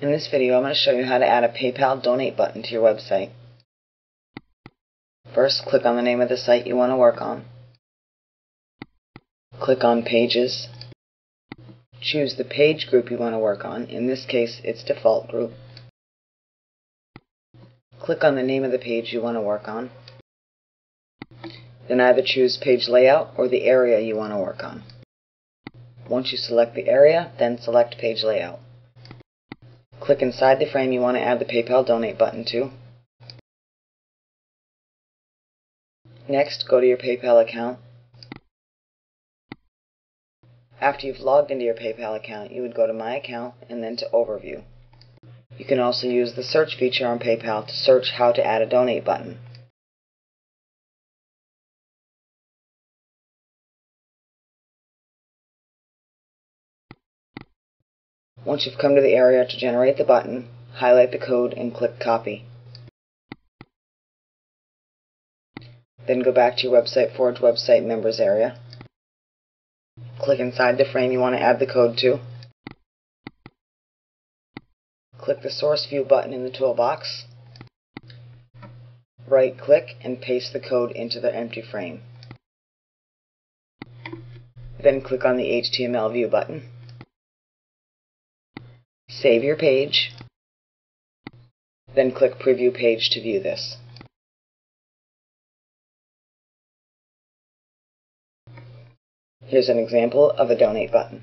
In this video, I'm going to show you how to add a PayPal donate button to your website. First, click on the name of the site you want to work on. Click on Pages. Choose the page group you want to work on. In this case, it's Default Group. Click on the name of the page you want to work on. Then either choose Page Layout or the area you want to work on. Once you select the area, then select Page Layout. Click inside the frame you want to add the PayPal Donate button to. Next, go to your PayPal account. After you've logged into your PayPal account, you would go to My Account and then to Overview. You can also use the search feature on PayPal to search how to add a donate button. Once you've come to the area to generate the button, highlight the code and click Copy. Then go back to your Website Forge website members area. Click inside the frame you want to add the code to. Click the Source View button in the toolbox. Right click and paste the code into the empty frame. Then click on the HTML View button. Save your page. Then click Preview Page to view this. Here's an example of a donate button.